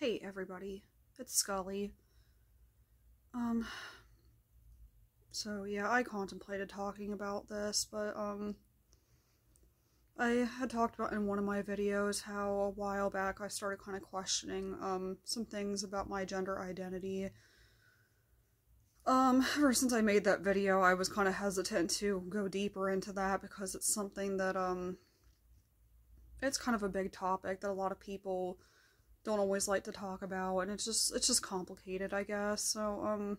Hey everybody, it's Skully. Um, so yeah, I contemplated talking about this, but um, I had talked about in one of my videos how a while back I started kind of questioning um some things about my gender identity. Um, ever since I made that video, I was kind of hesitant to go deeper into that because it's something that um it's kind of a big topic that a lot of people don't always like to talk about and it's just it's just complicated I guess. So um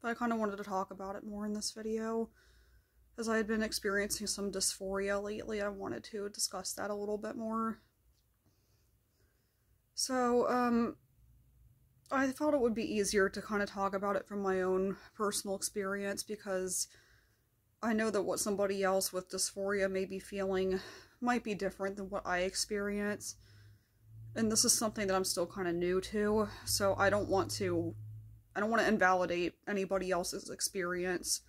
but I kind of wanted to talk about it more in this video. As I had been experiencing some dysphoria lately I wanted to discuss that a little bit more. So um I thought it would be easier to kind of talk about it from my own personal experience because I know that what somebody else with dysphoria may be feeling might be different than what I experience and this is something that I'm still kind of new to, so I don't want to I don't want to invalidate anybody else's experience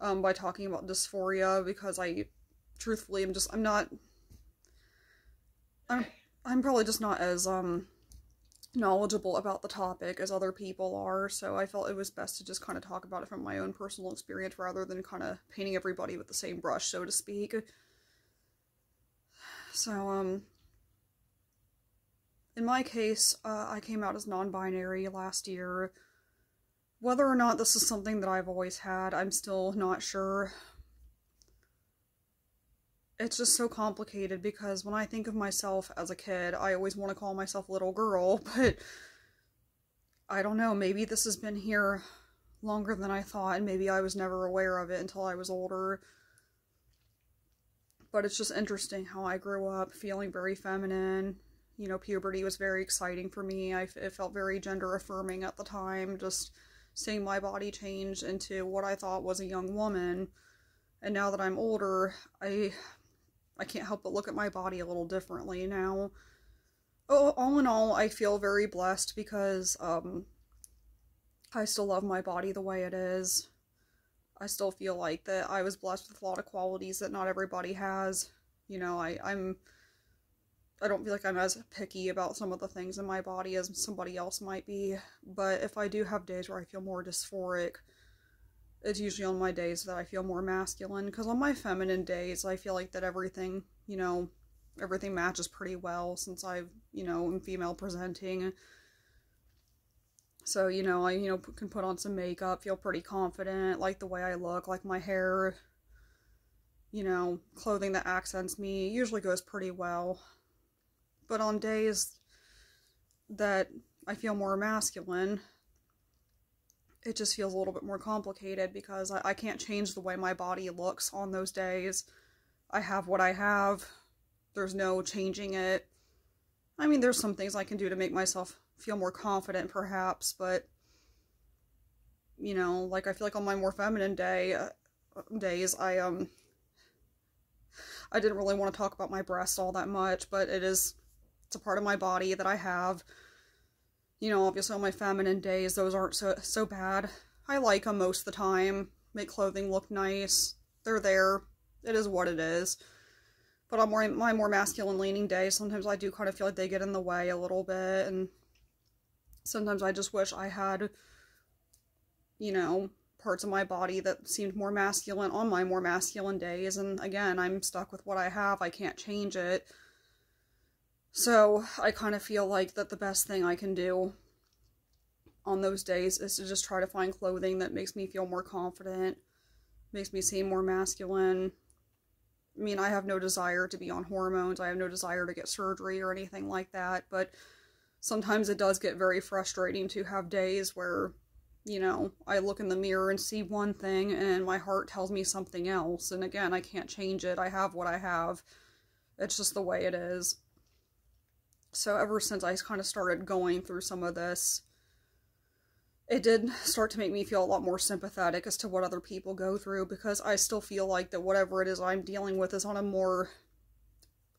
um, by talking about dysphoria because I truthfully I'm just I'm not I'm I'm probably just not as um knowledgeable about the topic as other people are, so I felt it was best to just kind of talk about it from my own personal experience rather than kind of painting everybody with the same brush, so to speak. So, um, in my case, uh, I came out as non binary last year. Whether or not this is something that I've always had, I'm still not sure. It's just so complicated because when I think of myself as a kid, I always want to call myself little girl, but I don't know, maybe this has been here longer than I thought, and maybe I was never aware of it until I was older. But it's just interesting how I grew up feeling very feminine, you know, puberty was very exciting for me. I, it felt very gender affirming at the time, just seeing my body change into what I thought was a young woman. And now that I'm older, I I can't help but look at my body a little differently now. Oh, all in all, I feel very blessed because um, I still love my body the way it is. I still feel like that I was blessed with a lot of qualities that not everybody has. You know, I, I'm I don't feel like I'm as picky about some of the things in my body as somebody else might be, but if I do have days where I feel more dysphoric, it's usually on my days that I feel more masculine, because on my feminine days, I feel like that everything, you know, everything matches pretty well since I, you know, am female presenting. So, you know, I, you know, can put on some makeup, feel pretty confident, like the way I look, like my hair, you know, clothing that accents me usually goes pretty well. But on days that I feel more masculine, it just feels a little bit more complicated because I, I can't change the way my body looks on those days. I have what I have. There's no changing it. I mean, there's some things I can do to make myself feel more confident, perhaps, but you know, like I feel like on my more feminine day uh, days, I um, I didn't really want to talk about my breasts all that much, but it is it's a part of my body that I have. You know, obviously on my feminine days, those aren't so, so bad. I like them most of the time. Make clothing look nice. They're there. It is what it is. But on more, my more masculine leaning days, sometimes I do kind of feel like they get in the way a little bit. And sometimes I just wish I had, you know, parts of my body that seemed more masculine on my more masculine days. And again, I'm stuck with what I have. I can't change it. So I kind of feel like that the best thing I can do on those days is to just try to find clothing that makes me feel more confident, makes me seem more masculine. I mean, I have no desire to be on hormones. I have no desire to get surgery or anything like that, but sometimes it does get very frustrating to have days where, you know, I look in the mirror and see one thing and my heart tells me something else. And again, I can't change it. I have what I have. It's just the way it is. So ever since I kind of started going through some of this, it did start to make me feel a lot more sympathetic as to what other people go through because I still feel like that whatever it is I'm dealing with is on a more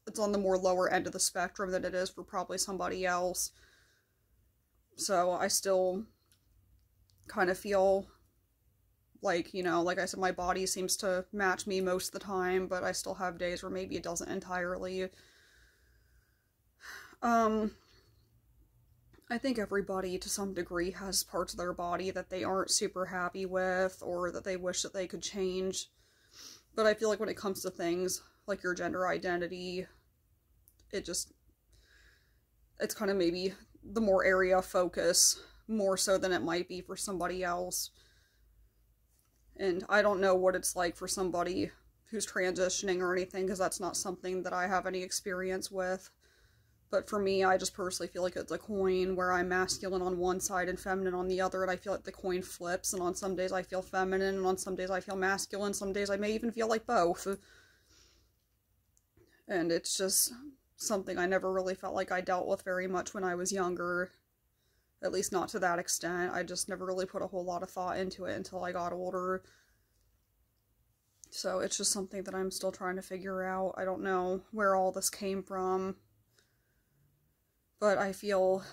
it's on the more lower end of the spectrum than it is for probably somebody else. So I still kind of feel like, you know, like I said, my body seems to match me most of the time, but I still have days where maybe it doesn't entirely. Um, I think everybody to some degree has parts of their body that they aren't super happy with or that they wish that they could change. But I feel like when it comes to things like your gender identity, it just it's kind of maybe the more area focus more so than it might be for somebody else. And I don't know what it's like for somebody who's transitioning or anything because that's not something that I have any experience with. But for me, I just personally feel like it's a coin where I'm masculine on one side and feminine on the other, and I feel like the coin flips, and on some days I feel feminine, and on some days I feel masculine, some days I may even feel like both. And it's just something I never really felt like I dealt with very much when I was younger. At least not to that extent. I just never really put a whole lot of thought into it until I got older. So it's just something that I'm still trying to figure out. I don't know where all this came from. But I feel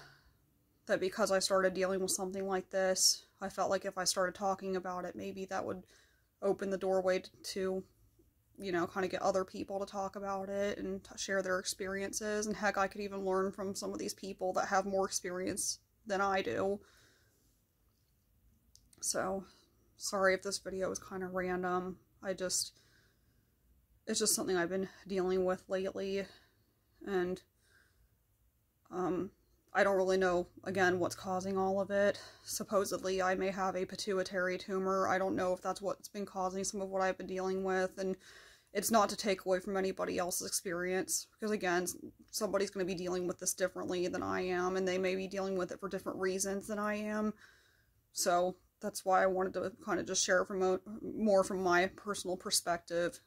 that because I started dealing with something like this, I felt like if I started talking about it, maybe that would open the doorway to you know, kind of get other people to talk about it and share their experiences. And heck, I could even learn from some of these people that have more experience than I do. So, sorry if this video is kind of random. I just, it's just something I've been dealing with lately. And, um, I don't really know, again, what's causing all of it. Supposedly, I may have a pituitary tumor. I don't know if that's what's been causing some of what I've been dealing with. And it's not to take away from anybody else's experience because again somebody's going to be dealing with this differently than i am and they may be dealing with it for different reasons than i am so that's why i wanted to kind of just share from a, more from my personal perspective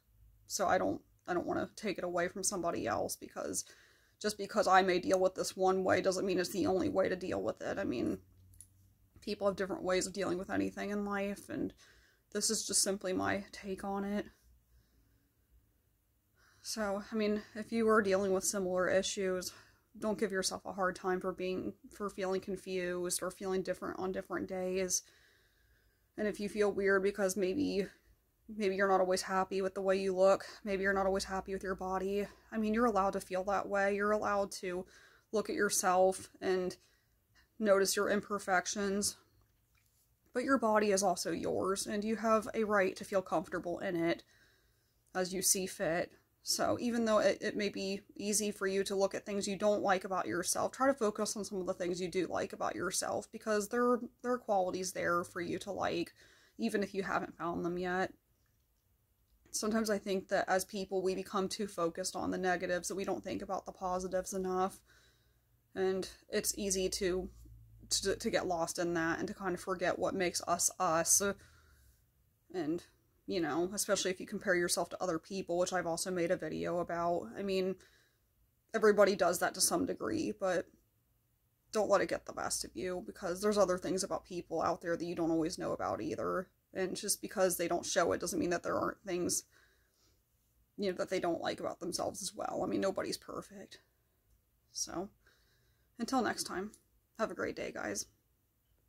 so i don't i don't want to take it away from somebody else because just because i may deal with this one way doesn't mean it's the only way to deal with it i mean people have different ways of dealing with anything in life and this is just simply my take on it so, I mean, if you are dealing with similar issues, don't give yourself a hard time for being for feeling confused or feeling different on different days. And if you feel weird because maybe maybe you're not always happy with the way you look, maybe you're not always happy with your body. I mean, you're allowed to feel that way. You're allowed to look at yourself and notice your imperfections. But your body is also yours and you have a right to feel comfortable in it as you see fit. So even though it, it may be easy for you to look at things you don't like about yourself, try to focus on some of the things you do like about yourself because there, there are qualities there for you to like, even if you haven't found them yet. Sometimes I think that as people, we become too focused on the negatives that we don't think about the positives enough. And it's easy to, to, to get lost in that and to kind of forget what makes us us. And you know, especially if you compare yourself to other people, which I've also made a video about. I mean, everybody does that to some degree, but don't let it get the best of you because there's other things about people out there that you don't always know about either. And just because they don't show it doesn't mean that there aren't things, you know, that they don't like about themselves as well. I mean, nobody's perfect. So, until next time, have a great day, guys.